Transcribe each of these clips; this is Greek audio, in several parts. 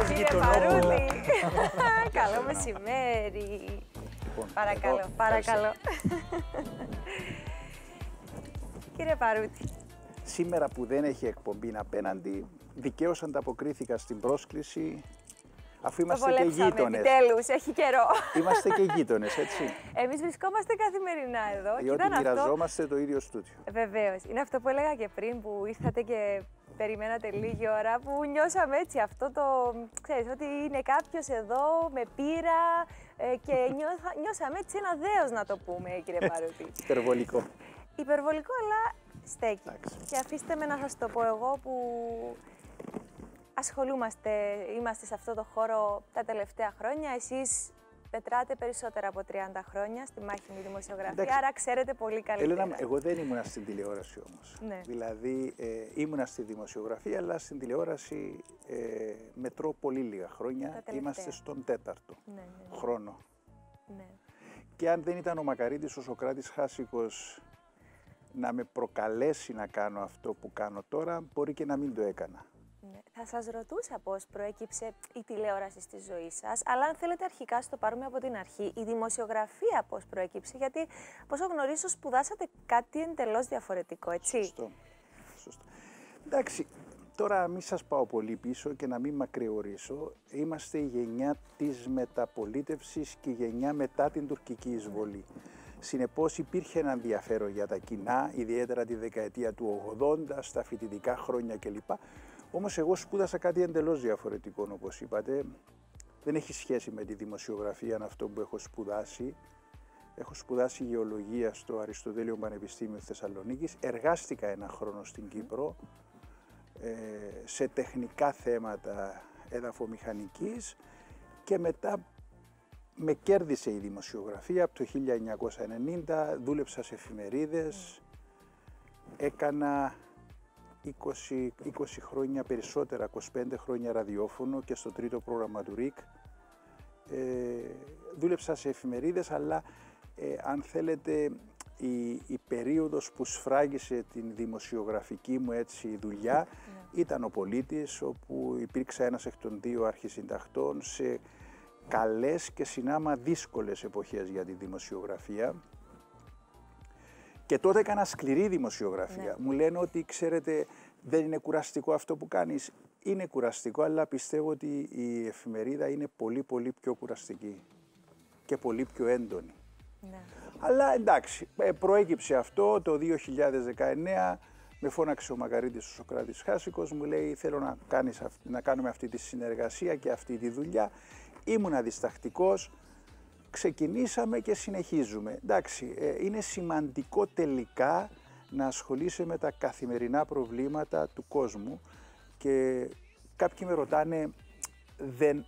σας κύριε γειτονόπουλα. Παρούτη. Καλό μεσημέρι. Λοιπόν, Παρακαλώ, εδώ, παρακαλώ. Κύριε Παρούτη, Σήμερα που δεν έχει εκπομπή απέναντι, δικαίως ανταποκρίθηκα στην πρόσκληση, αφού το είμαστε και βολέψαμε γείτονες. επιτέλους, έχει καιρό. Είμαστε και γείτονες, έτσι. Εμείς βρισκόμαστε καθημερινά εδώ και Διότι ήταν αυτό... μοιραζόμαστε το ίδιο στούντιο. Βεβαίως. Είναι αυτό που έλεγα και πριν που ήρθατε και περιμένατε λίγη ώρα που νιώσαμε έτσι αυτό το, ξέρεις, ότι είναι κάποιος εδώ με πείρα ε, και νιώθα- νιώσαμε έτσι ένα δέος να το πούμε κύριε Παρούτη. Υπερβολικό. Υπερβολικό αλλά στέκει. Εντάξει. Και αφήστε με να σας το πω εγώ που ασχολούμαστε, είμαστε σε αυτό το χώρο τα τελευταία χρόνια. Εσείς πετράτε περισσότερα από 30 χρόνια στη μάχη με τη δημοσιογραφία, Εντάξει. άρα ξέρετε πολύ καλύτερα. Έλενα, μου, εγώ δεν ήμουνα στην τηλεόραση όμως. Ναι. Δηλαδή, ε, ήμουνα στη δημοσιογραφία, αλλά στην τηλεόραση ε, μετρώ πολύ λίγα χρόνια. τελευταία. Είμαστε στον τέταρτο Ναι, ναι, ναι. χρόνο. ναι. Και αν δεν ήταν ο Μακαρίτης ο Σοκράτης Χάσικος να με προκαλέσει να κάνω αυτό που κάνω τώρα, μπορεί και να μην το έκανα. Ναι. Θα σας ρωτούσα πώς προέκυψε η τηλεόραση στη ζωή σας, αλλά αν θέλετε αρχικά στο πάρουμε από την αρχή, η δημοσιογραφία πώς προέκυψε, γιατί πόσο γνωρίζω σπουδάσατε κάτι εντελώς διαφορετικό, έτσι. Σωστό. Σωστό. Εντάξει, τώρα μην σας πάω πολύ πίσω και να μην μακριορίσω. Είμαστε η γενιά της μεταπολίτευσης και η γενιά μετά την τουρκική εισβολή. Συνεπώς υπήρχε ένα ενδιαφέρον για τα κοινά, ιδιαίτερα τη δεκαετία του 80, στα φοιτητικά χρόνια κλπ. Όμως εγώ σπούδασα κάτι εντελώς διαφορετικό, όπως είπατε. Δεν έχει σχέση με τη δημοσιογραφία αυτό που έχω σπουδάσει. Έχω σπουδάσει γεωλογία στο Αριστοτέλειο Πανεπιστήμιο Θεσσαλονίκης. Εργάστηκα ένα χρόνο στην Κύπρο ε, σε τεχνικά θέματα εδαφομηχανικής και μετά με κέρδισε η δημοσιογραφία από το 1990, δούλεψα σε εφημερίδες, έκανα 20, 20 χρόνια περισσότερα, 25 χρόνια ραδιόφωνο και στο τρίτο πρόγραμμα του ΡΙΚ. Ε, δούλεψα σε εφημερίδες, αλλά ε, αν θέλετε η, η περίοδος που σφράγισε την δημοσιογραφική μου έτσι δουλειά ήταν ο πολίτης, όπου υπήρξα ένας εκ των δύο αρχισυντακτών σε καλές και συνάμα δύσκολες εποχές για τη δημοσιογραφία. Και τότε έκανα σκληρή δημοσιογραφία. Μου λένε ότι, ξέρετε, δεν είναι κουραστικό αυτό που κάνεις. Είναι κουραστικό, αλλά πιστεύω ότι η εφημερίδα είναι πολύ, πολύ πιο κουραστική και πολύ πιο έντονη. Ναι. Αλλά εντάξει, ε, προέκυψε αυτό το 2019. Με φώναξε ο Μακαρίτης ο Σοκράτης Χάσικος, μου λέει θέλω να, κάνεις, αυ- να κάνουμε αυτή τη συνεργασία και αυτή τη δουλειά. Ήμουνα διστακτικός, ξεκινήσαμε και συνεχίζουμε. Εντάξει, ε, είναι σημαντικό τελικά να ασχολείσαι με τα καθημερινά προβλήματα του κόσμου και κάποιοι με ρωτάνε δεν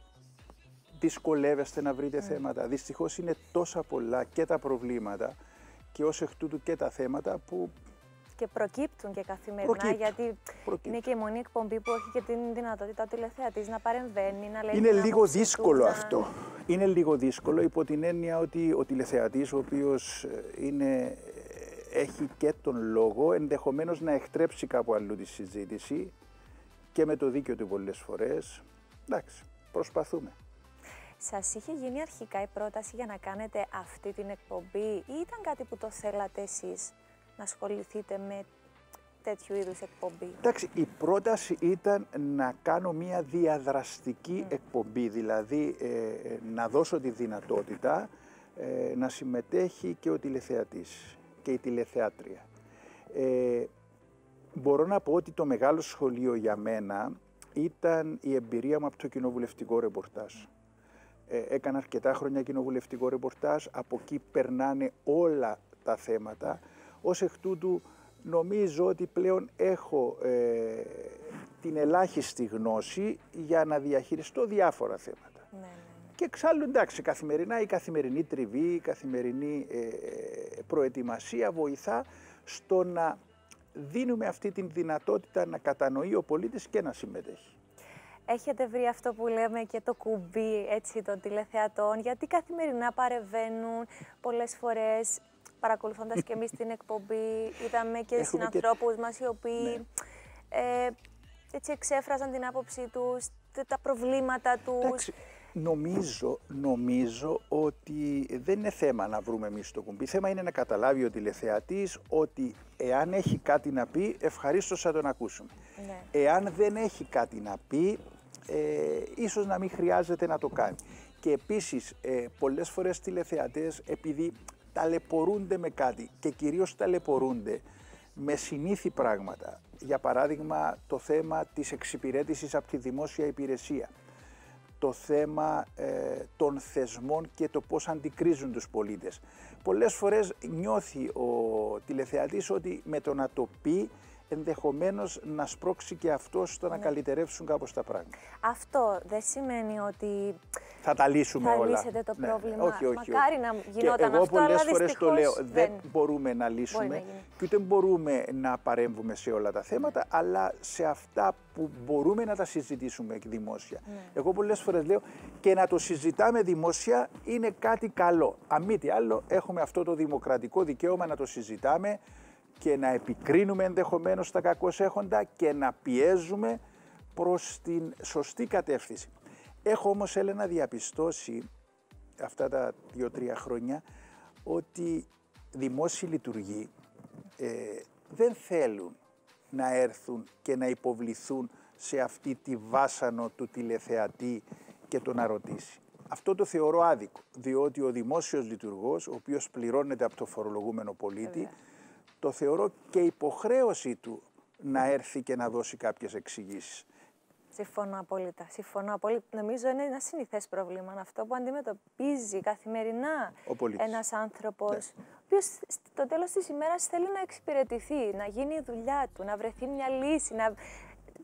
δυσκολεύεστε να βρείτε θέματα. Δυστυχώς είναι τόσα πολλά και τα προβλήματα και ως εκ τούτου και τα θέματα που Και προκύπτουν και καθημερινά, Προκύπτουν. γιατί Προκύπτουν. είναι και η μόνη εκπομπή που έχει και την δυνατότητα ο τηλεθεατής να παρεμβαίνει, να λέει είναι την λίγο άποψή του, δύσκολο να- αυτό. Είναι λίγο δύσκολο υπό την έννοια ότι ο τηλεθεατής ο οποίος ε, είναι, ε, έχει και τον λόγο ενδεχομένως να εκτρέψει κάπου αλλού τη συζήτηση και με το δίκιο του πολλές φορές. Εντάξει, προσπαθούμε. Σας είχε γίνει αρχικά η πρόταση για να κάνετε αυτή την εκπομπή ή ήταν κάτι που το θέλατε εσείς; Να ασχοληθείτε με τέτοιου είδους εκπομπή. Εντάξει, η πρόταση ήταν να κάνω μια διαδραστική εκπομπή, δηλαδή ε, ε, να δώσω τη δυνατότητα ε, να συμμετέχει και ο τηλεθεατής και η τηλεθεάτρια. Ε, μπορώ να πω ότι το μεγάλο σχολείο για μένα ήταν η εμπειρία μου από το κοινοβουλευτικό ρεπορτάζ. Ε, έκανα αρκετά χρόνια κοινοβουλευτικό ρεπορτάζ, από εκεί περνάνε όλα τα θέματα. Ως εκ τούτου νομίζω ότι πλέον έχω ε, την ελάχιστη γνώση για να διαχειριστώ διάφορα θέματα. Ναι, ναι, ναι. Και εξάλλου εντάξει, καθημερινά η καθημερινή τριβή, η καθημερινή ε, προετοιμασία βοηθά στο να δίνουμε αυτή την δυνατότητα να κατανοεί ο πολίτης και να συμμετέχει. Έχετε βρει αυτό που λέμε και το κουμπί έτσι, των τηλεθεατών, γιατί καθημερινά παρεμβαίνουν πολλές φορές, παρακολουθώντας και εμείς την εκπομπή, είδαμε και Έχουμε και- συνανθρώπους μας οι οποίοι ε, έτσι εξέφραζαν την άποψή τους, τα προβλήματα τους. Εντάξει, νομίζω, νομίζω ότι δεν είναι θέμα να βρούμε εμείς το κουμπί. Θέμα είναι να καταλάβει ο τηλεθεατής ότι εάν έχει κάτι να πει, ευχαρίστως θα τον ακούσουμε. Ναι. Εάν δεν έχει κάτι να πει, ε, ίσως να μην χρειάζεται να το κάνει. Και επίσης, ε, πολλές φορές τηλεθεατές, επειδή ταλαιπωρούνται με κάτι και κυρίως ταλαιπωρούνται με συνήθη πράγματα. Για παράδειγμα, το θέμα της εξυπηρέτησης από τη δημόσια υπηρεσία. Το θέμα ε, των θεσμών και το πώς αντικρίζουν τους πολίτες. Πολλές φορές νιώθει ο τηλεθεατής ότι με το να το πει ενδεχομένως να σπρώξει και αυτό στο να ναι. καλυτερεύσουν κάπως τα πράγματα. Αυτό δεν σημαίνει ότι θα τα λύσουμε θα όλα. Θα λύσετε το ναι, πρόβλημα. Όχι, όχι, Μακάρι να γινόταν και εγώ αυτό, πολλές αλλά φορές το λέω, δεν, δεν μπορούμε να λύσουμε και ούτε μπορούμε να παρέμβουμε σε όλα τα θέματα, αλλά σε αυτά που μπορούμε να τα συζητήσουμε δημόσια. Ναι. Εγώ πολλές φορές λέω και να το συζητάμε δημόσια είναι κάτι καλό. Αν μη τι άλλο, έχουμε αυτό το δημοκρατικό δικαίωμα να το συζητάμε και να επικρίνουμε ενδεχομένως τα κακοσέχοντα και να πιέζουμε προς την σωστή κατεύθυνση. Έχω όμως, Έλενα, διαπιστώσει αυτά τα δύο-τρία χρόνια ότι δημόσιοι λειτουργοί ε, δεν θέλουν να έρθουν και να υποβληθούν σε αυτή τη βάσανο του τηλεθεατή και το να ρωτήσει. Αυτό το θεωρώ άδικο, διότι ο δημόσιος λειτουργός, ο οποίος πληρώνεται από το φορολογούμενο πολίτη, το θεωρώ και υποχρέωση του να έρθει και να δώσει κάποιες εξηγήσεις. Συμφωνώ απόλυτα. Συμφωνώ απόλυτα. Νομίζω είναι ένα συνηθές πρόβλημα αυτό που αντιμετωπίζει καθημερινά ένας άνθρωπος, ναι. ο οποίος στο τέλος της ημέρας θέλει να εξυπηρετηθεί, να γίνει η δουλειά του, να βρεθεί μια λύση, να...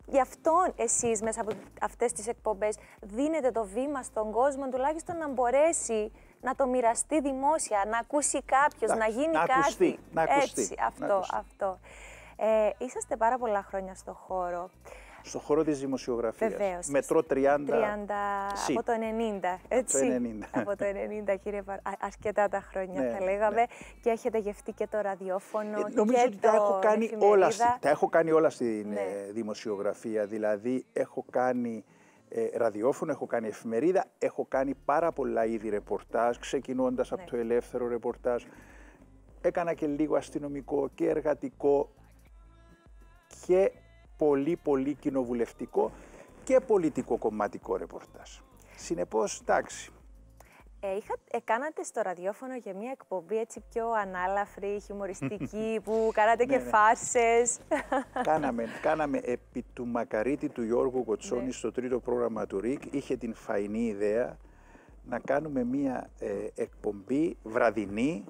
Γι' αυτό εσείς μέσα από αυτές τις εκπομπές δίνετε το βήμα στον κόσμο τουλάχιστον να μπορέσει να το μοιραστεί δημόσια, να ακούσει κάποιος, να γίνει να κάτι. Ακουστεί, να ακουστεί. Έτσι, αυτό, αυτό. Ε, είσαστε πάρα πολλά χρόνια στο χώρο. Στο χώρο της δημοσιογραφίας. Βεβαίως. Μετρό 30. 30 από το 90, έτσι. Από το 90. από το 90, κύριε Παρ... αρκετά τα χρόνια ναι, θα λέγαμε. Ναι. Και έχετε γευτεί και το ραδιόφωνο ε, νομίζω και ότι τα έχω, κάνει όλα, τα έχω κάνει όλα στην ναι. Ε, δημοσιογραφία. Δηλαδή, έχω κάνει ε, ραδιόφωνο, έχω κάνει εφημερίδα, έχω κάνει πάρα πολλά είδη ρεπορτάζ, ξεκινώντας από ναι. το ελεύθερο ρεπορτάζ. Έκανα και λίγο αστυνομικό και εργατικό και πολύ πολύ κοινοβουλευτικό και πολιτικό κομματικό ρεπορτάζ. Συνεπώς, εντάξει, ε, είχα, ε, κάνατε στο ραδιόφωνο για μια εκπομπή έτσι πιο ανάλαφρη, χιουμοριστική, που κάνατε και ναι, ναι. φάρσες. Κάναμε, κάναμε επί του Μακαρίτη του Γιώργου Κοτσόνη ναι. στο τρίτο πρόγραμμα του ΡΙΚ. Είχε την φαϊνή ιδέα να κάνουμε μια ε, εκπομπή βραδινή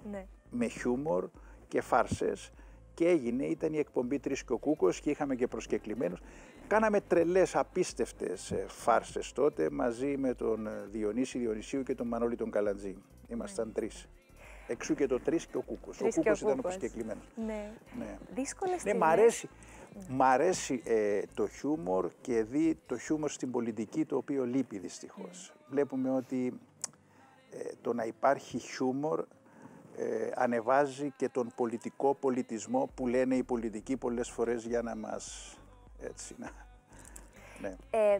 με χιούμορ και φάρσες και έγινε, ήταν η εκπομπή Τρεις και ο Κούκος και είχαμε και προσκεκλημένους. Κάναμε τρελές, απίστευτες ε, φάρσες τότε μαζί με τον ε, Διονύση Διονυσίου και τον Μανώλη τον Καλαντζή. Ήμασταν ναι. τρεις. Εξού και το τρεις και ο Κούκος. ο Κούκος ήταν ο προσκεκλημένος. Ναι. ναι. Δύσκολες ναι, μ' αρέσει, μ αρέσει ε, το χιούμορ και δει το χιούμορ στην πολιτική το οποίο λείπει δυστυχώς. Mm. Βλέπουμε ότι ε, το να υπάρχει χιούμορ ε, ανεβάζει και τον πολιτικό πολιτισμό που λένε οι πολιτικοί πολλές φορές για να μας έτσι να... Ναι. Ε,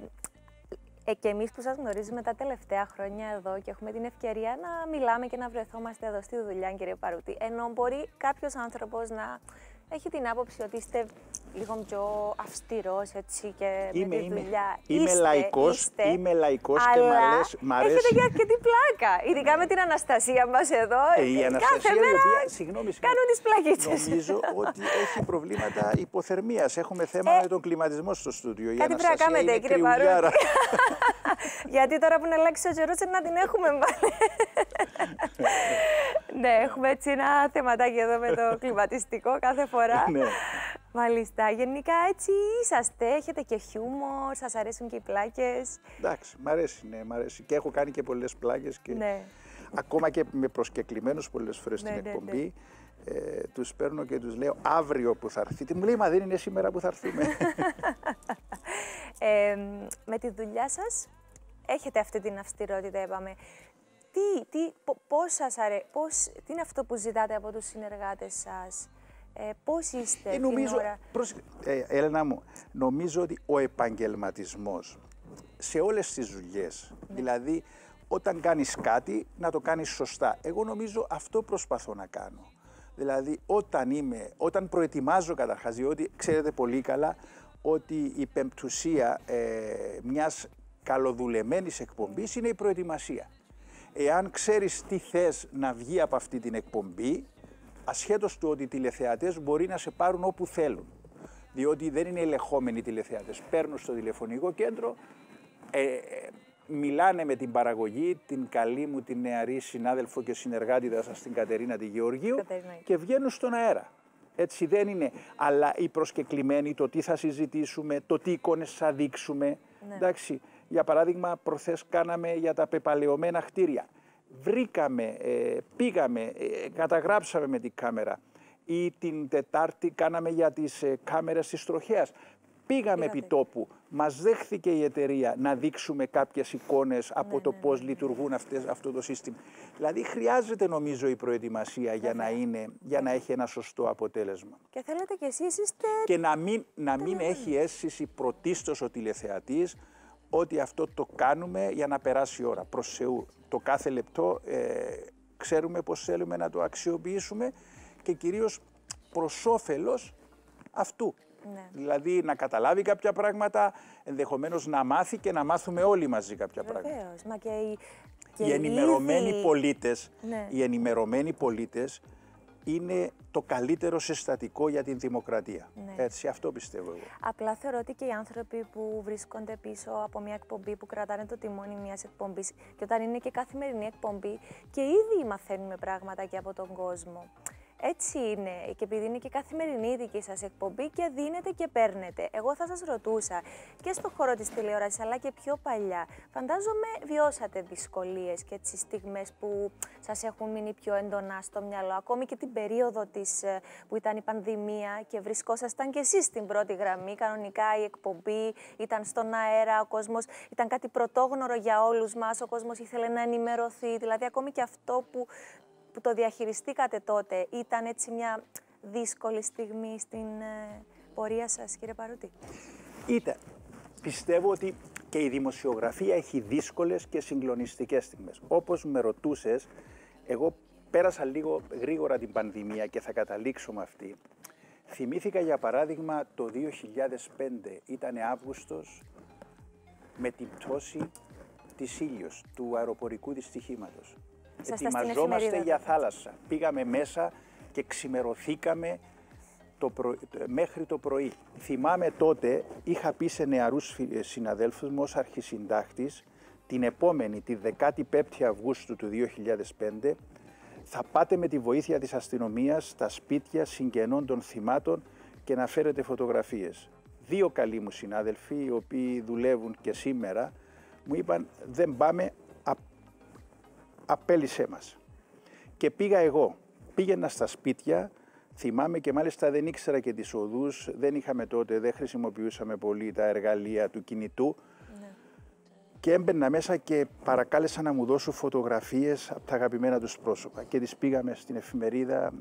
ε, και εμείς που σας γνωρίζουμε τα τελευταία χρόνια εδώ και έχουμε την ευκαιρία να μιλάμε και να βρεθόμαστε εδώ στη δουλειά, κύριε Παρούτη, ενώ μπορεί κάποιος άνθρωπος να έχει την άποψη ότι είστε λίγο πιο αυστηρός έτσι και είμαι, με τη δουλειά. Είμαι, είστε, λαϊκός, είστε, είμαι λαϊκός και μ' αρέσει. Έχετε και αρκετή πλάκα, ειδικά με την Αναστασία μας εδώ. Ε, η Αναστασία κάθε μέρα η οποία, συγγνώμη, κάνουν τις πλακίτσες. Νομίζω ότι έχει προβλήματα υποθερμίας. Έχουμε θέμα ε, με τον κλιματισμό στο στούντιο. Η κάτι πρέπει να κάνετε κύριε Παρούτη. Γιατί τώρα που είναι αλλάξει ο καιρός να την έχουμε πάλι. ναι, έχουμε έτσι ένα θεματάκι εδώ με το κλιματιστικό κάθε φορά. ναι. Μάλιστα. Γενικά έτσι είσαστε, έχετε και χιούμορ, σας αρέσουν και οι πλάκες. Εντάξει, μ' αρέσει, ναι, μ' αρέσει. Και έχω κάνει και πολλές πλάκες και ναι. ακόμα και με προσκεκλημένους πολλές φορές ναι, στην ναι, εκπομπή. Ναι. Ε, τους παίρνω και τους λέω αύριο που θα έρθετε. Μου λέει, μα δεν είναι σήμερα που θα έρθουμε. ε, με τη δουλειά σας έχετε αυτή την αυστηρότητα, είπαμε. Τι, τι, πώς σας αρέ... πώς, τι είναι αυτό που ζητάτε από τους συνεργάτες σας, Ε, πώς είστε Ε, νομίζω, την ώρα; πρόσεχε, ε, Έλενα μου, νομίζω ότι ο επαγγελματισμός σε όλες τις δουλειές, Ναι. δηλαδή όταν κάνεις κάτι να το κάνεις σωστά. Εγώ νομίζω αυτό προσπαθώ να κάνω. Δηλαδή όταν είμαι, όταν προετοιμάζω καταρχάς, διότι ξέρετε πολύ καλά ότι η πεμπτουσία ε, μιας καλοδουλεμένης εκπομπής είναι η προετοιμασία. Εάν ξέρεις τι θες να βγει από αυτή την εκπομπή, ασχέτως του ότι οι τηλεθεατές μπορεί να σε πάρουν όπου θέλουν. Διότι δεν είναι ελεγχόμενοι οι τηλεθεατές. Παίρνουν στο τηλεφωνικό κέντρο, ε, ε, μιλάνε με την παραγωγή, την καλή μου την νεαρή συνάδελφο και συνεργάτη σας την Κατερίνα τη Γεωργίου Κατερίνα. και βγαίνουν στον αέρα. Έτσι δεν είναι. Αλλά οι προσκεκλημένοι, το τι θα συζητήσουμε, το τι εικόνες θα δείξουμε. Ναι. Εντάξει, για παράδειγμα, προχθές κάναμε για τα πεπαλαιωμένα κτίρια. Βρήκαμε, ε, πήγαμε, ε, καταγράψαμε με την κάμερα. Ή την Τετάρτη κάναμε για τις ε, κάμερες της τροχέας. Πήγαμε Πήγατε. επί τόπου. Μας δέχθηκε η εταιρεία να δείξουμε κάποιες εικόνες από Ναι, το ναι, πώς λειτουργούν αυτές, αυτό το σύστημα. Δηλαδή χρειάζεται νομίζω η προετοιμασία για να, είναι, για να έχει ένα σωστό αποτέλεσμα. Και θέλετε κι εσείς είστε... Και να μην, να μην έχει αίσθηση πρωτίστως ο τηλεθεατής ότι αυτό το κάνουμε για να περάσει η ώρα. Προς Θεού, το κάθε λεπτό ε, ξέρουμε πώς θέλουμε να το αξιοποιήσουμε και κυρίως προς όφελος αυτού. Ναι. Δηλαδή να καταλάβει κάποια πράγματα, ενδεχομένως να μάθει και να μάθουμε όλοι μαζί κάποια πράγματα. Βεβαίως. Μα και οι, και Οι ενημερωμένοι ήδη- πολίτες, Ναι. οι ενημερωμένοι πολίτες είναι το καλύτερο συστατικό για την δημοκρατία. Ναι. Έτσι, αυτό πιστεύω εγώ. Απλά θεωρώ ότι και οι άνθρωποι που βρίσκονται πίσω από μια εκπομπή, που κρατάνε το τιμόνι μιας εκπομπής και όταν είναι και καθημερινή εκπομπή και ήδη μαθαίνουμε πράγματα και από τον κόσμο. Έτσι είναι και επειδή είναι και καθημερινή η δική σας εκπομπή και δίνετε και παίρνετε. Εγώ θα σας ρωτούσα και στον χώρο της τηλεόρασης αλλά και πιο παλιά. Φαντάζομαι βιώσατε δυσκολίες και τις στιγμές που σας έχουν μείνει πιο έντονα στο μυαλό. Ακόμη και την περίοδο της, ε, που ήταν η πανδημία και βρισκόσασταν και εσείς στην πρώτη γραμμή. Κανονικά η εκπομπή ήταν στον αέρα, ο κόσμος ήταν κάτι πρωτόγνωρο για όλους μας, ο κόσμος ήθελε να ενημερωθεί. Δηλαδή ακόμη και αυτό που, που το διαχειριστήκατε τότε ήταν έτσι μια δύσκολη στιγμή στην ε, πορεία σας, κύριε Παρούτη; Ήταν. Πιστεύω ότι και η δημοσιογραφία έχει δύσκολες και συγκλονιστικές στιγμές. Όπως με ρωτούσες, εγώ πέρασα λίγο γρήγορα την πανδημία και θα καταλήξω με αυτή. Θυμήθηκα για παράδειγμα το 2005, ήταν Αύγουστος, με την πτώση της Ήλιος, του αεροπορικού δυστυχήματος. Ήσασταν στην Ετοιμαζόμαστε εφημερίδα για τότε. θάλασσα. Πήγαμε μέσα και ξημερωθήκαμε το προ- το- μέχρι το πρωί. Θυμάμαι τότε, είχα πει σε νεαρούς φι- συναδέλφους μου ως αρχισυντάκτης, την επόμενη, τη 15η Αυγούστου του 2005, θα πάτε με τη βοήθεια της αστυνομίας στα σπίτια συγγενών των θυμάτων και να φέρετε φωτογραφίες. Δύο καλοί μου συνάδελφοι, οι οποίοι δουλεύουν και σήμερα, μου είπαν δεν πάμε, α- απέλησέ μας. Και πήγα εγώ. Πήγαινα στα σπίτια, θυμάμαι και μάλιστα δεν ήξερα και τις οδούς, δεν είχαμε τότε, δεν χρησιμοποιούσαμε πολύ τα εργαλεία του κινητού. Και έμπαινα μέσα και παρακάλεσα να μου δώσουν φωτογραφίες από τα αγαπημένα τους πρόσωπα. Και τις πήγαμε στην εφημερίδα,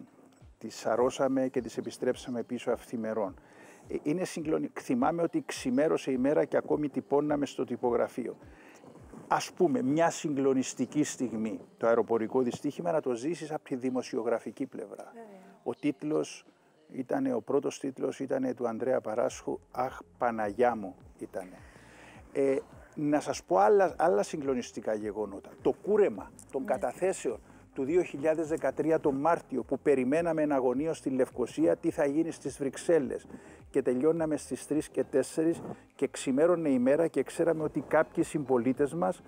τις σαρώσαμε και τις επιστρέψαμε πίσω αυθημερών. Ε, Είναι συγκλονι... Θυμάμαι ότι ξημέρωσε η μέρα και ακόμη τυπώναμε στο τυπογραφείο. Ας πούμε, μια συγκλονιστική στιγμή, το αεροπορικό δυστύχημα, να το ζήσεις από τη δημοσιογραφική πλευρά. Ο τίτλος ήταν, ο πρώτος τίτλος ήταν του Ανδρέα Παράσχου «Αχ, Παναγιά μου» ήτανε. Ε, να σας πω άλλα, άλλα συγκλονιστικά γεγονότα. Το κούρεμα των καταθέσεων του 2013 το Μάρτιο που περιμέναμε εναγωνίως στη Λευκοσία τι θα γίνει στις Βρυξέλλες και τελειώναμε στις 3 και 4 και ξημέρωνε η μέρα και ξέραμε ότι κάποιοι συμπολίτες μας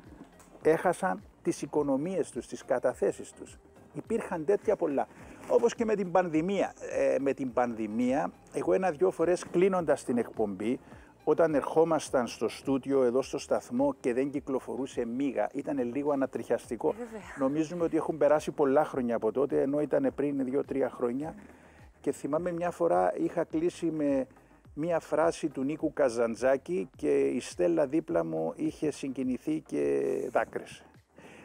έχασαν τις οικονομίες τους, τις καταθέσεις τους. Υπήρχαν τέτοια πολλά. Όπως και με την πανδημία. Ε, με την πανδημία, εγώ ένα-δυο φορές κλείνοντας την εκπομπή, όταν ερχόμασταν στο στούντιο εδώ στο σταθμό και δεν κυκλοφορούσε μίγα, ήταν λίγο ανατριχιαστικό. βέβαια. Νομίζουμε ότι έχουν περάσει πολλά χρόνια από τότε, ενώ ήταν πριν δύο-τρία χρόνια. Και θυμάμαι μια φορά είχα κλείσει με μία φράση του Νίκου Καζαντζάκη και η Στέλλα δίπλα μου είχε συγκινηθεί και δάκρυσε.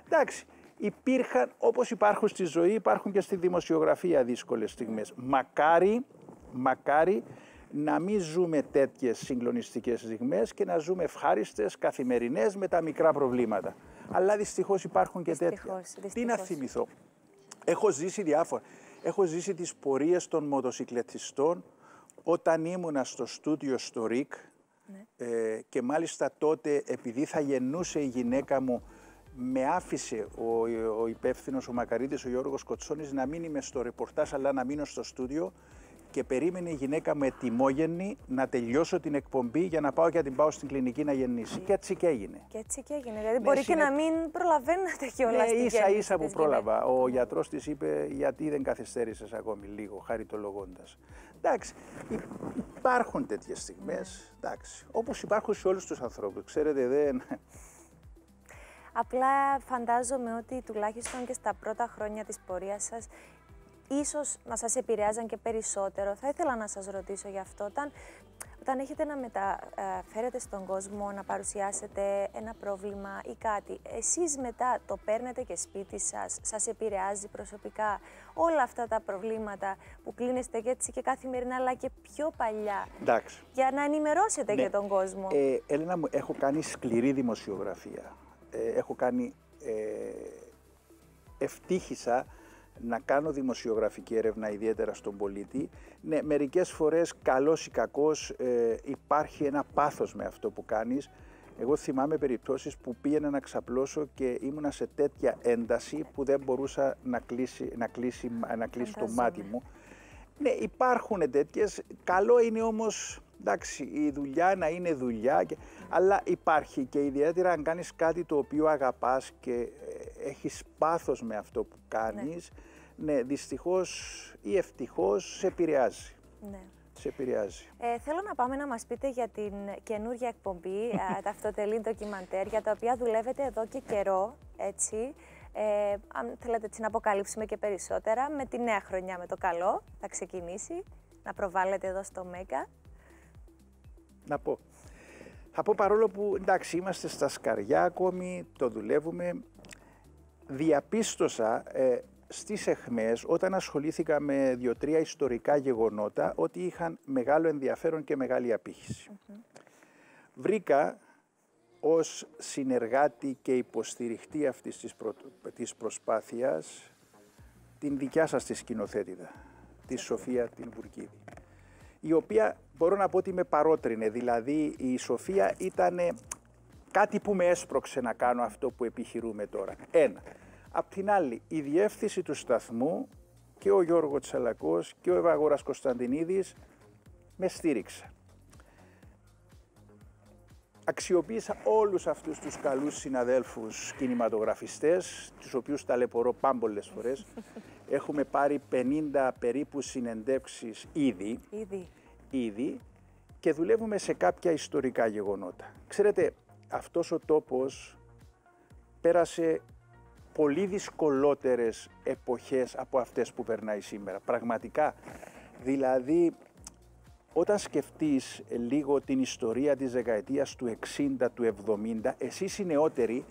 Εντάξει, Υπήρχαν, όπως υπάρχουν στη ζωή, υπάρχουν και στη δημοσιογραφία δύσκολες στιγμές. Μακάρι, μακάρι να μην ζούμε τέτοιες συγκλονιστικές στιγμές και να ζούμε ευχάριστες, καθημερινές με τα μικρά προβλήματα. Αλλά δυστυχώς υπάρχουν και Δυστυχώς, τέτοια. δυστυχώς. Τι να θυμηθώ. Έχω ζήσει διάφορα. Έχω ζήσει τις πορείες των μοτοσυκλετιστών όταν ήμουνα στο στούντιο στο ΡΙΚ ε, και μάλιστα τότε επειδή θα γεννούσε η γυναίκα μου με άφησε ο, ο υπεύθυνος, ο Μακαρίτης, ο Γιώργος Κοτσόνης να μην είμαι στο ρεπορτάζ αλλά να μείνω στο στούντιο και περίμενε η γυναίκα μου ετοιμόγεννη να τελειώσω την εκπομπή για να πάω και να την πάω στην κλινική να γεννήσει. Και έτσι και έγινε. Και έτσι και έγινε. Δηλαδή μπορεί και συνε- να μην προλαβαίνετε κιόλα Ναι, στη ίσα γέννηση ίσα που της πρόλαβα. Ο γιατρός της είπε γιατί δεν καθυστέρησες ακόμη λίγο, χαριτολογώντας. Εντάξει, υ- υπάρχουν τέτοιες στιγμές, εντάξει, όπως υπάρχουν σε όλους τους ανθρώπους. Ξέρετε, δεν... Απλά φαντάζομαι ότι τουλάχιστον και στα πρώτα χρόνια της πορείας σας ίσως να σας επηρεάζαν και περισσότερο. Θα ήθελα να σας ρωτήσω γι' αυτό. Όταν, όταν έχετε να μεταφέρετε στον κόσμο, να παρουσιάσετε ένα πρόβλημα ή κάτι, εσείς μετά το παίρνετε και σπίτι σας, σας επηρεάζει προσωπικά όλα αυτά τα προβλήματα που κλείνεστε και έτσι και καθημερινά, αλλά και πιο παλιά, Εντάξει. για να ενημερώσετε Ναι. και τον κόσμο; Ε, Έλενα μου, έχω κάνει σκληρή δημοσιογραφία. Ε, έχω κάνει... Ε, ευτύχησα να κάνω δημοσιογραφική έρευνα ιδιαίτερα στον πολίτη. Ναι, μερικές φορές καλός ή κακός ε, υπάρχει ένα πάθος με αυτό που κάνεις. Εγώ θυμάμαι περιπτώσεις που πήγαινα να ξαπλώσω και ήμουνα σε τέτοια ένταση που δεν μπορούσα να κλείσει, να κλείσει, να κλείσει το Φαντάζομαι. μάτι μου. Ναι, υπάρχουν τέτοιες. Καλό είναι όμως εντάξει, η δουλειά να είναι δουλειά, και... αλλά υπάρχει και ιδιαίτερα αν κάνεις κάτι το οποίο αγαπάς και ε, έχεις πάθος με αυτό που κάνεις. Ναι, δυστυχώς ή ευτυχώς σε επηρεάζει. ναι. Σε επηρεάζει. Ε, θέλω να πάμε να μας πείτε για την καινούργια εκπομπή, ε, τα αυτοτελή ντοκιμαντέρ, για τα οποία δουλεύετε εδώ και καιρό, έτσι. Ε, αν θέλετε έτσι να αποκαλύψουμε και περισσότερα, με τη νέα χρονιά, με το καλό, θα ξεκινήσει, να προβάλλετε εδώ στο Μέγκα. Να πω. Θα πω παρόλο που εντάξει είμαστε στα σκαριά ακόμη, το δουλεύουμε, διαπίστωσα ε, στις εχμές όταν ασχολήθηκα με δύο-τρία ιστορικά γεγονότα ότι είχαν μεγάλο ενδιαφέρον και μεγάλη απήχηση. Βρήκα ως συνεργάτη και υποστηριχτή αυτής της, προ... της προσπάθειας την δικιά σας τη σκηνοθέτηδα, τη Σοφία την Βουρκίδη η οποία μπορώ να πω ότι με παρότρινε. Δηλαδή η Σοφία ήταν κάτι που με έσπρωξε να κάνω αυτό που επιχειρούμε τώρα. Ένα. Απ' την άλλη, η διεύθυνση του σταθμού και ο Γιώργο Τσαλακός και ο Ευαγόρας Κωνσταντινίδης με στήριξαν. Αξιοποίησα όλους αυτούς τους καλούς συναδέλφους κινηματογραφιστές, τους οποίους ταλαιπωρώ πάμπολες φορές. Έχουμε πάρει 50 περίπου συνεντεύξεις ήδη, Ήδη. ήδη και δουλεύουμε σε κάποια ιστορικά γεγονότα. Ξέρετε, αυτός ο τόπος πέρασε πολύ δυσκολότερες εποχές από αυτές που περνάει σήμερα. Πραγματικά, δηλαδή, όταν σκεφτείς λίγο την ιστορία της δεκαετίας του 60, του 70, εσείς οι νεότεροι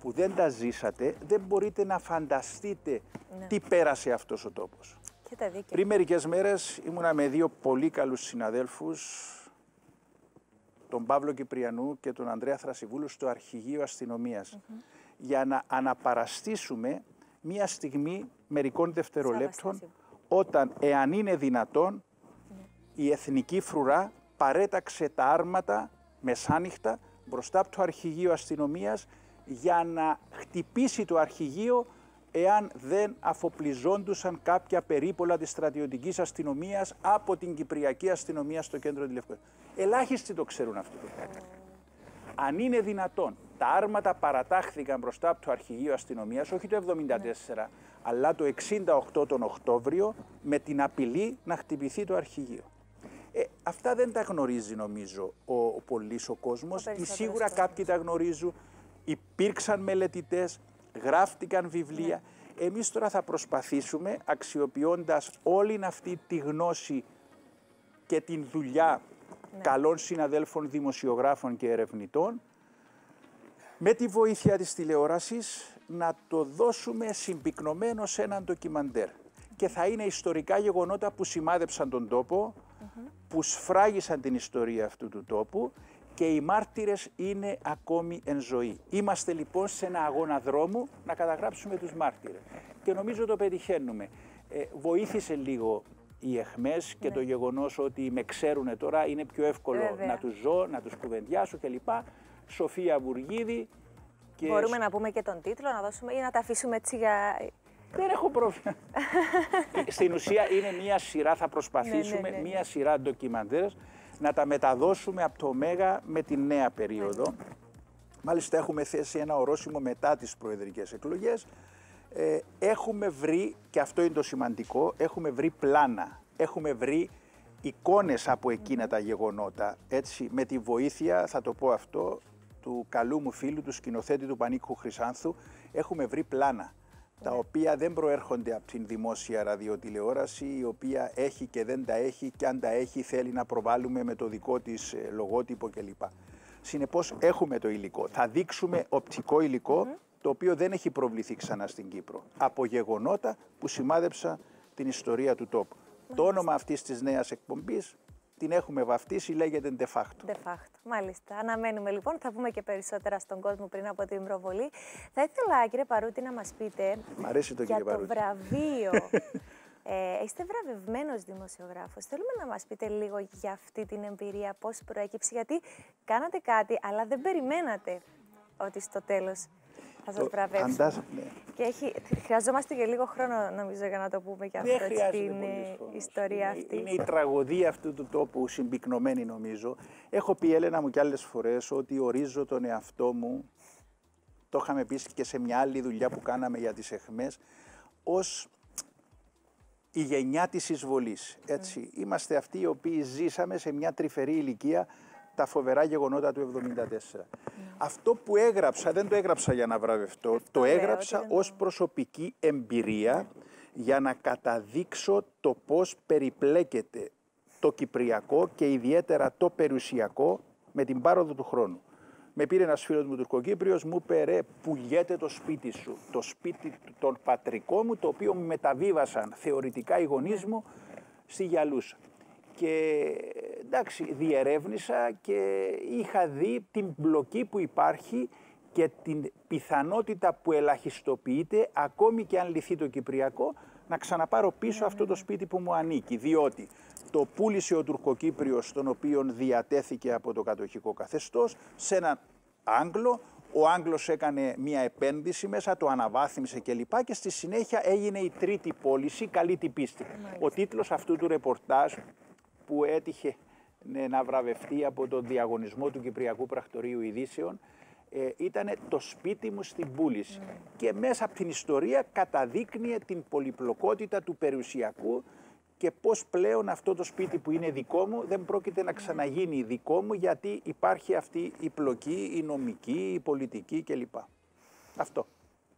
που δεν τα ζήσατε, δεν μπορείτε να φανταστείτε Ναι. τι πέρασε αυτός ο τόπος. Έχετε δίκιο. Πριν μερικές μέρες ήμουνα με δύο πολύ καλούς συναδέλφους, τον Παύλο Κυπριανού και τον Ανδρέα Θρασιβούλου στο Αρχηγείο Αστυνομίας, για να αναπαραστήσουμε μία στιγμή μερικών δευτερολέπτων Αναστάση. όταν, εάν είναι δυνατόν, η Εθνική Φρουρά παρέταξε τα άρματα μεσάνυχτα μπροστά από το Αρχηγείο Αστυνομίας για να χτυπήσει το Αρχηγείο εάν δεν αφοπλιζόντουσαν κάποια περίπολα της στρατιωτικής αστυνομίας από την Κυπριακή Αστυνομία στο κέντρο της Λευκοσίας. Ελάχιστοι το ξέρουν αυτό το πράγμα. Αν είναι δυνατόν, τα άρματα παρατάχθηκαν μπροστά από το Αρχηγείο Αστυνομίας, όχι το 1974, αλλά το 68 τον Οκτώβριο, με την απειλή να χτυπηθεί το Αρχηγείο. Ε, αυτά δεν τα γνωρίζει νομίζω ο, ο πολύς ο κόσμος ή περισσότερος σίγουρα κόσμος. κάποιοι τα γνωρίζουν, υπήρξαν μελετητές, γράφτηκαν βιβλία. Εμείς τώρα θα προσπαθήσουμε αξιοποιώντας όλη αυτή τη γνώση και την δουλειά καλών συναδέλφων δημοσιογράφων και ερευνητών με τη βοήθεια της τηλεόρασης να το δώσουμε συμπυκνωμένο σε έναν ντοκιμαντέρ. Και θα είναι ιστορικά γεγονότα που σημάδεψαν τον τόπο, που σφράγισαν την ιστορία αυτού του τόπου και οι μάρτυρες είναι ακόμη εν ζωή. Είμαστε λοιπόν σε ένα αγώνα δρόμου να καταγράψουμε τους μάρτυρες. Και νομίζω το πετυχαίνουμε. Ε, βοήθησε λίγο οι εχμές και Ναι. το γεγονός ότι με ξέρουν τώρα είναι πιο εύκολο Βέβαια. να τους ζω, να τους κουβεντιάσω κλπ. Σοφία Βουργίδη. Και Μπορούμε να πούμε και τον τίτλο, να δώσουμε ή να τα αφήσουμε έτσι για. Δεν έχω πρόβλημα. Στην ουσία είναι μία σειρά, θα προσπαθήσουμε Ναι, ναι, ναι. μία σειρά ντοκιμαντέρ να τα μεταδώσουμε από το Μέγα με τη νέα περίοδο. Μάλιστα έχουμε θέσει ένα ορόσημο μετά τις προεδρικές εκλογές. Ε, έχουμε βρει, και αυτό είναι το σημαντικό, έχουμε βρει πλάνα, έχουμε βρει εικόνες από εκείνα τα γεγονότα. Έτσι, με τη βοήθεια, θα το πω αυτό, του καλού μου φίλου, του σκηνοθέτη του Πανίκου Χρυσάνθου, έχουμε βρει πλάνα τα οποία δεν προέρχονται από την δημόσια ραδιοτηλεόραση, η οποία έχει και δεν τα έχει και αν τα έχει θέλει να προβάλλουμε με το δικό της ε, λογότυπο κλπ. Συνεπώς έχουμε το υλικό. Θα δείξουμε οπτικό υλικό, το οποίο δεν έχει προβληθεί ξανά στην Κύπρο. Από γεγονότα που σημάδεψα την ιστορία του τόπου. Το όνομα αυτής της νέας εκπομπής την έχουμε βαφτίσει, λέγεται De facto. De facto. Μάλιστα. Αναμένουμε λοιπόν, θα πούμε και περισσότερα στον κόσμο πριν από την προβολή. Θα ήθελα, κύριε Παρούτη, να μας πείτε Μ' αρέσει το για κύριε το Παρούτη. βραβείο. ε, είστε βραβευμένος δημοσιογράφος. Θέλουμε να μας πείτε λίγο για αυτή την εμπειρία, πώς προέκυψε, γιατί κάνατε κάτι, αλλά δεν περιμένατε ότι στο τέλος θα σας Το βραβεύσουν. αντάς- ναι. Και έχει, χρειαζόμαστε και λίγο χρόνο, νομίζω, για να το πούμε και αυτό, Δεν έτσι, χρειάζεται την πολύς ε, χρόνος. ιστορία είναι, αυτή. Είναι η τραγωδία αυτού του τόπου συμπυκνωμένη νομίζω. Έχω πει Έλενα μου κι άλλες φορές ότι ορίζω τον εαυτό μου, το είχαμε πει και σε μια άλλη δουλειά που κάναμε για τις εχμές, ως η γενιά της εισβολής. Έτσι. Είμαστε αυτοί οι οποίοι ζήσαμε σε μια τρυφερή ηλικία τα φοβερά γεγονότα του 1974. Αυτό που έγραψα, δεν το έγραψα για να βραβευτώ, το λέω, έγραψα ότι δεν ως προσωπική εμπειρία για να καταδείξω το πώς περιπλέκεται το κυπριακό και ιδιαίτερα το περιουσιακό με την πάροδο του χρόνου. Με πήρε ένας φίλος μου τουρκοκύπριος, μου είπε ρε πουλιέται το σπίτι σου, το σπίτι του- τον πατρικό μου, το οποίο μου μεταβίβασαν θεωρητικά οι γονείς μου στη Γιαλούσα. Και εντάξει, διερεύνησα και είχα δει την μπλοκή που υπάρχει και την πιθανότητα που ελαχιστοποιείται, ακόμη και αν λυθεί το Κυπριακό, να ξαναπάρω πίσω αυτό το σπίτι που μου ανήκει. Διότι το πούλησε ο Τουρκοκύπριος, τον οποίον διατέθηκε από το κατοχικό καθεστώς, σε έναν Άγγλο. Ο Άγγλος έκανε μια επένδυση μέσα, το αναβάθμισε κλπ. Και στη συνέχεια έγινε η τρίτη πώληση, καλή την πίστη. Ο τίτλος αυτού του ρεπορτάζ που έτυχε ναι, να βραβευτεί από τον διαγωνισμό του Κυπριακού Πρακτορείου Ειδήσεων ε, ήταν το σπίτι μου στην πούληση. Και μέσα από την ιστορία καταδείκνυε την πολυπλοκότητα του περιουσιακού και πώς πλέον αυτό το σπίτι που είναι δικό μου δεν πρόκειται να ξαναγίνει δικό μου γιατί υπάρχει αυτή η πλοκή, η νομική, η πολιτική κλπ. Αυτό.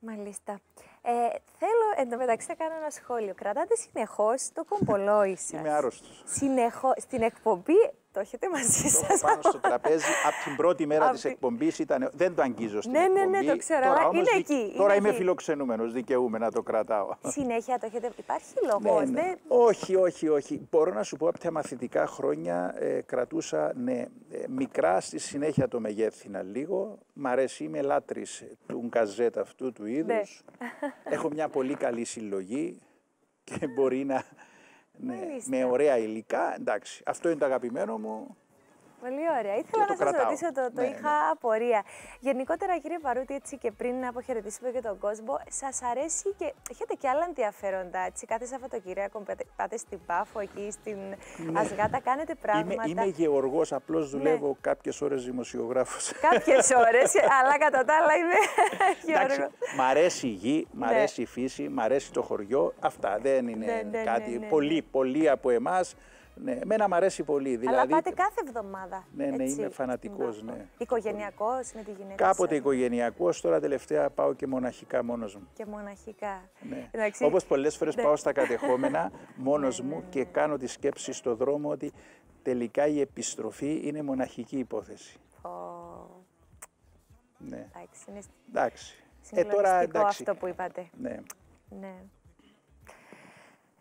Μάλιστα. Ε, θέλω εντωμεταξύ να κάνω ένα σχόλιο. Κρατάτε συνεχώς το κομπολόι σας. Είμαι άρρωστος. Συνεχώ, στην εκπομπή το έχετε μαζί Το σας. έχω πάνω στο τραπέζι από την πρώτη μέρα Απ' της τη- εκπομπής ήταν, δεν το αγγίζω στην Ναι, ναι, ναι, εκπομπή. το ξέρω, Τώρα αλλά όμως είναι δι- εκεί, Τώρα είναι είμαι εκεί. φιλοξενούμενος, δικαιούμαι να το κρατάω. Συνέχεια το έχετε. Υπάρχει λόγος. Ναι, ναι. Όχι, όχι, όχι. Μπορώ να σου πω από τα μαθητικά χρόνια ε, κρατούσα ναι, ε, μικρά, στη συνέχεια το μεγέθυνα λίγο. Μ' αρέσει, είμαι λάτρης του γκαζέτ αυτού του είδους. Έχω μια πολύ καλή συλλογή και μπορεί να... Ναι, Μάλιστα. με ωραία υλικά, εντάξει. Αυτό είναι το αγαπημένο μου. Πολύ ωραία. Ήθελα το να σας κρατάω. ρωτήσω, το, το Ναι, είχα ναι. απορία. Γενικότερα, κύριε Παρούτη, έτσι και πριν να αποχαιρετήσουμε και τον κόσμο, σας αρέσει και έχετε και άλλα ενδιαφέροντα. Έτσι, κάθε Σαββατοκύριακο πάτε, πάτε στην Πάφο, εκεί στην Ασγάτα, κάνετε Είμαι, πράγματα. είμαι γεωργός, απλώς δουλεύω κάποιες ώρες δημοσιογράφος. Κάποιες ώρες, αλλά κατά τα άλλα είμαι Εντάξει, Γιώργο. μ' αρέσει η γη, μ' Ναι. αρέσει η φύση, μ' αρέσει το χωριό. Αυτά δεν είναι Ναι, ναι, κάτι. ναι, ναι, πολλοί, πολλοί από εμάς. Ναι, εμένα μ' αρέσει πολύ. Αλλά Δηλαδή, πάτε κάθε εβδομάδα. Ναι, ναι, έτσι, είμαι φανατικός, στην Πάφο. ναι. Οικογενειακός με τη γυναίκα κάποτε σας οικογενειακός, τώρα τελευταία πάω και μοναχικά μόνος μου. Και μοναχικά. Ναι. Εντάξει, Όπως πολλές φορές ναι. πάω στα κατεχόμενα μόνος μου και κάνω τη σκέψη στο δρόμο ότι τελικά η επιστροφή είναι μοναχική υπόθεση. Ω, Ναι. Εντάξει, είναι Εντάξει. Ε, τώρα, εντάξει. αυτό που είπατε. Ναι. ναι.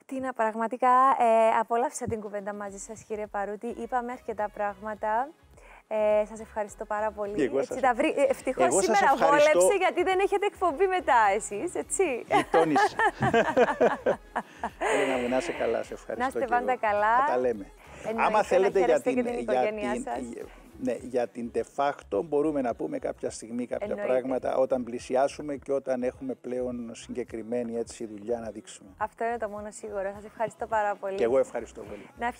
Τίνα, πραγματικά ε, απόλαυσα την κουβέντα μαζί σας κύριε Παρούτη. Είπαμε αρκετά πράγματα. Ε, σας ευχαριστώ πάρα πολύ. εγώ έτσι, τα βρή... Ευτυχώς σήμερα ευχαριστώ... βόλεψε γιατί δεν έχετε εκπομπή μετά εσείς, έτσι. Γειτόνισα. Έλενα μου, να είσαι καλά, σε ευχαριστώ Να είστε πάντα καλά. Να τα λέμε. Άμα θέλετε για την, την οικογένειά την, σας. Ναι, για την de facto μπορούμε να πούμε κάποια στιγμή κάποια πράγματα όταν πλησιάσουμε και όταν έχουμε πλέον συγκεκριμένη έτσι δουλειά να δείξουμε. Αυτό είναι το μόνο σίγουρο. Σας ευχαριστώ πάρα πολύ. Και εγώ ευχαριστώ πολύ.